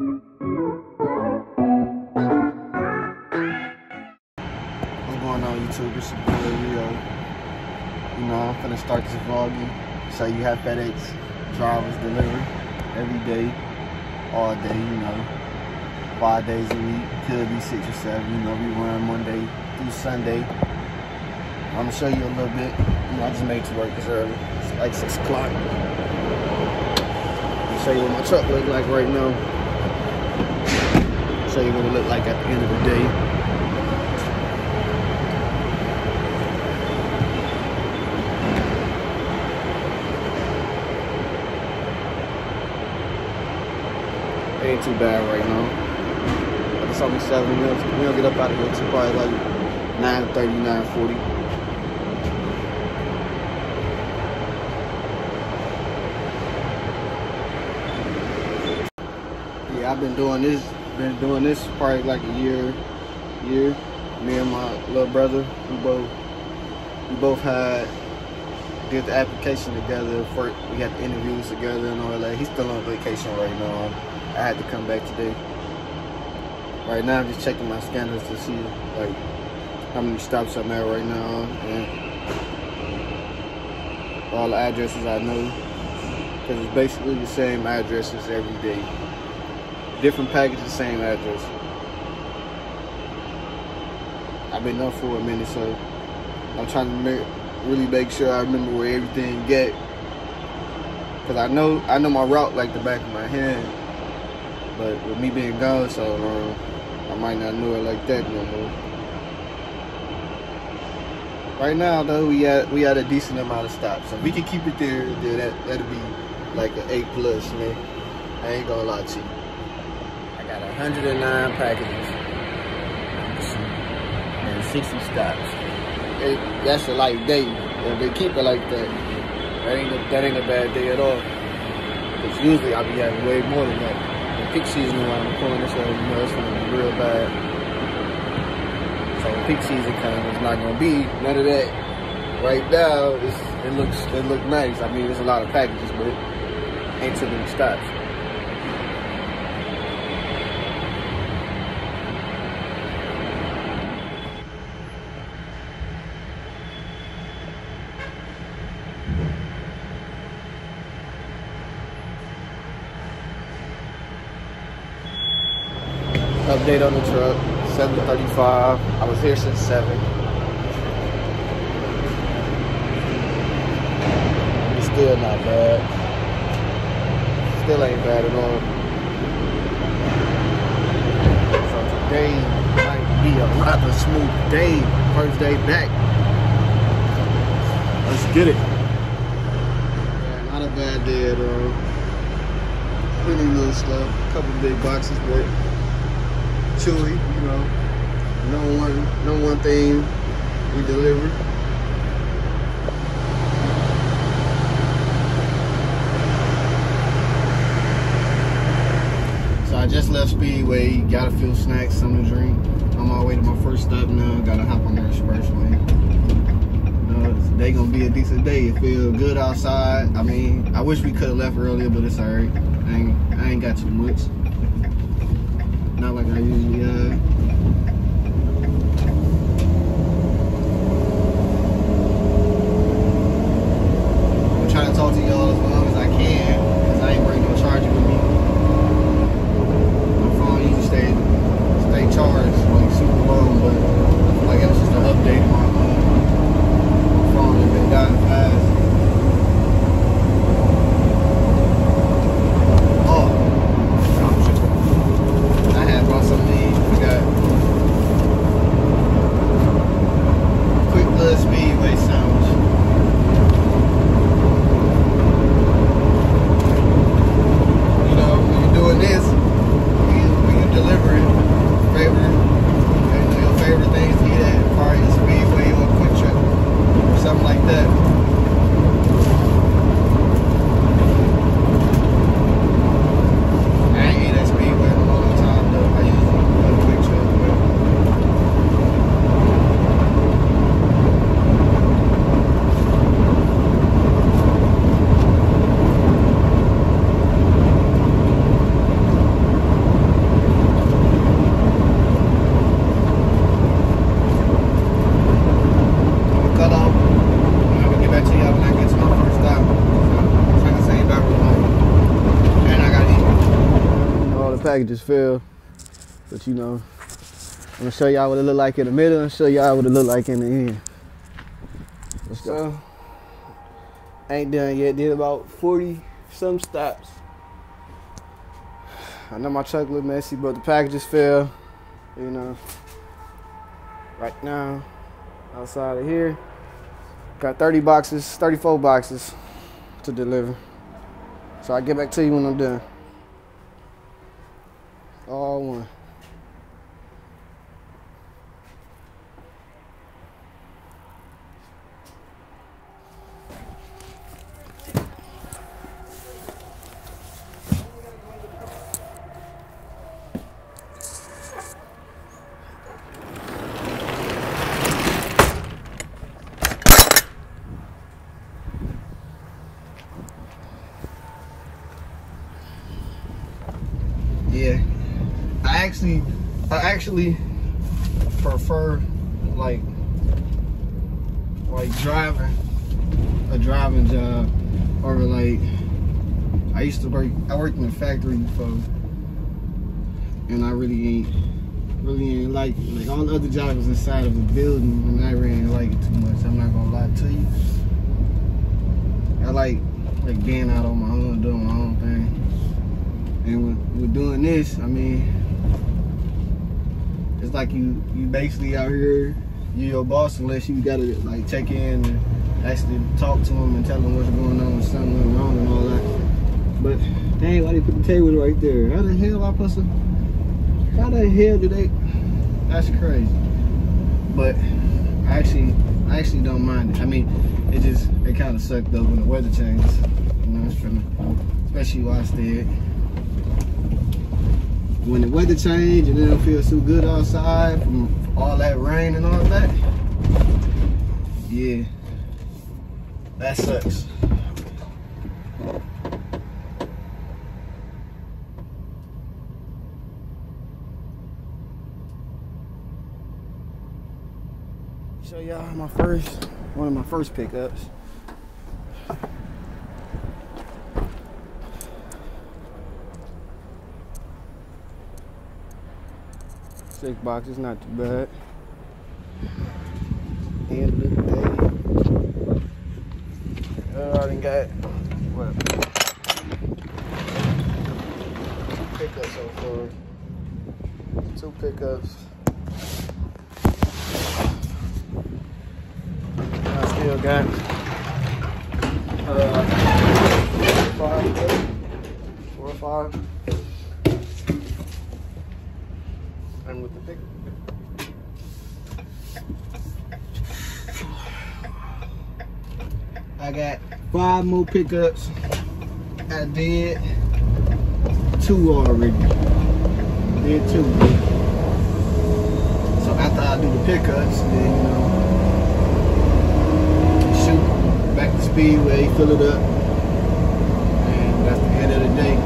What's going on YouTube? It's your boy Rio. You know, I'm finna start this vlogging. So you have FedEx drivers deliver every day, all day, you know. Five days a week, could be six or seven, you know, we run Monday through Sunday. I'm gonna show you a little bit. You know, I just made to work this early. It's like six o'clock. I'll show you what my truck look like right now. Show you what it look like at the end of the day. ain't too bad right now. It's only seven minutes. We don't get up out of here till probably like 9.30, 9.40. Yeah, I've been doing this, been doing this probably like a year, year. Me and my little brother, we both, we both had did the application together. We had the interviews together and all that. He's still on vacation right now. I had to come back today. Right now, I'm just checking my scanners to see like how many stops I'm at right now and all the addresses I know. Because it's basically the same addresses every day. Different packages, same address. I've been up for a minute, so I'm trying to make, really make sure I remember where everything get. Cause I know I know my route like the back of my hand. But with me being gone so long, I might not know it like that no more. Right now though, we had we had a decent amount of stops. So if we can keep it there, then that that'll be like an A plus, man. I ain't gonna lie to you. I got 109 packages and 60 stops. It, that's a light day. If they keep it like that, that ain't a, that ain't a bad day at all. Because usually I'll be having way more than that peak season around the corner, so you know it's gonna be real bad. So peak season comes, it's not gonna be none of that. Right now, it looks it look nice. I mean, there's a lot of packages, but it ain't too many stops. Update on the truck, 735. I was here since 7. It's still not bad. Still ain't bad at all. So today might be a rather smooth day. First day back. Let's get it. Yeah, not a bad day at all. Pretty little stuff. a Couple big boxes, but chewy, you know. No one, no one thing we delivered. So I just left Speedway, got a few snacks, something to drink. I'm on my way to my first stop now, gotta hop on the express lane. Uh, today gonna be a decent day. It feel good outside. I mean, I wish we could have left earlier, but it's alright. I ain't, I ain't got too much not like I usually uh I'm trying to talk to y'all as long packages fell. But you know, I'm gonna show y'all what it look like in the middle and show y'all what it look like in the end. Let's go. Ain't done yet, did about 40 some stops. I know my truck look messy, but the packages fell, you know. Right now, outside of here, got 30 boxes, 34 boxes to deliver. So I'll get back to you when I'm done. One. Yeah. Actually I actually prefer like like driving a driving job over like I used to work I worked in a factory before and I really ain't really ain't like like all the other jobs inside of a building and I really ain't like it too much. I'm not gonna lie to you. I like like being out on my own, doing my own thing. And with, with doing this, I mean, it's like you you basically out here, you're your boss unless you gotta like check in and actually talk to them and tell them what's going on, something went wrong and all that. But dang, why they put the table right there? How the hell I put some? How the hell did they? That's crazy. But I actually, I actually don't mind it. I mean, it just it kind of sucked though when the weather changes. You know, especially while I stayed when the weather change and it don't feel so good outside from all that rain and all that, yeah, that sucks. Show y'all my first, one of my first pickups. Six boxes, not too bad. End of the day. I already got what? Pickups so far. Two pickups. I still got uh five, four or five. With the pick. I got five more pickups. I did two already. Did two. So after I do the pickups, then you know, shoot back to Speedway, fill it up, and that's the end of the day.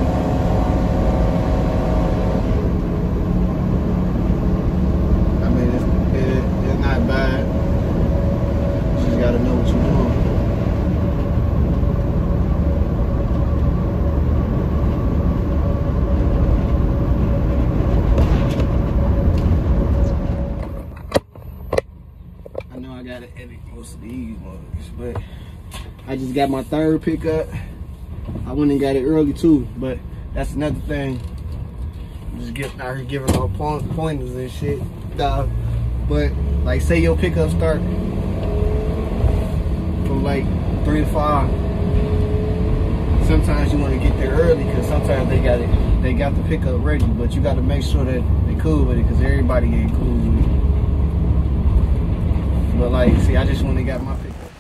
I mean, it's, it, it's not bad. You just gotta know what you're doing. I know I gotta edit most of these but I just got my third pickup. I went and got it early too, but that's another thing. Just get out here giving all point, pointers and shit. Nah, but like say your pickup start from like three to five. Sometimes you want to get there early because sometimes they got it, they got the pickup ready, but you got to make sure that they cool with it because everybody ain't cool with it. But like, see, I just went and got my pickup.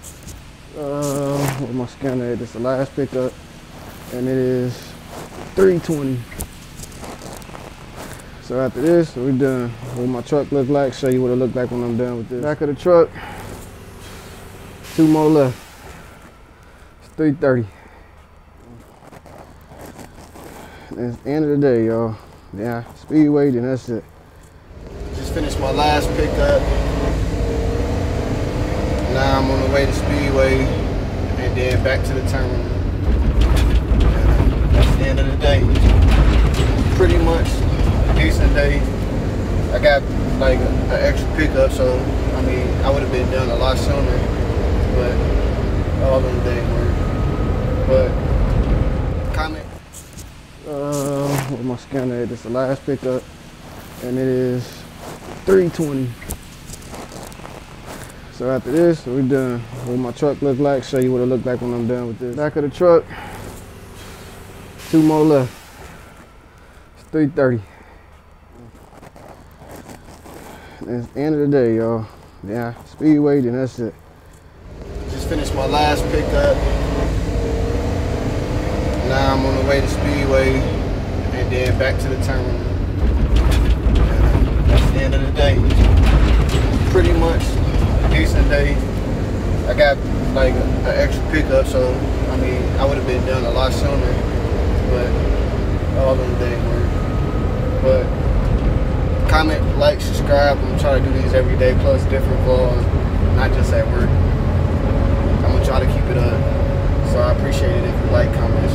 Uh, with my scanner, it's the last pickup, and it is 320. So after this, we're done. What my truck look like, show you what it look like when I'm done with this. Back of the truck, two more left. It's 330. It's the end of the day, y'all. Yeah, speedway, then that's it. Just finished my last pickup. I'm on the way to Speedway and then back to the terminal. That's the end of the day. Pretty much a decent day. I got like an extra pickup, so I mean, I would have been done a lot sooner, but all them days work. But comment. Uh, with my scanner, it's the last pickup, and it is 320. So after this, we're done. What my truck look like, show you what it look like when I'm done with this. Back of the truck, two more left. It's 330. It's the end of the day, y'all. Yeah, speedway, then that's it. Just finished my last pickup. Now I'm on the way to Speedway and then back to the terminal. That's the end of the day. Pretty much decent day. I got like an extra pickup, so I mean, I would have been done a lot sooner, but all them days work. But comment, like, subscribe. I'm trying to do these every day, plus different vlogs, not just at work. I'm gonna try to keep it up. So I appreciate it if you like, comment,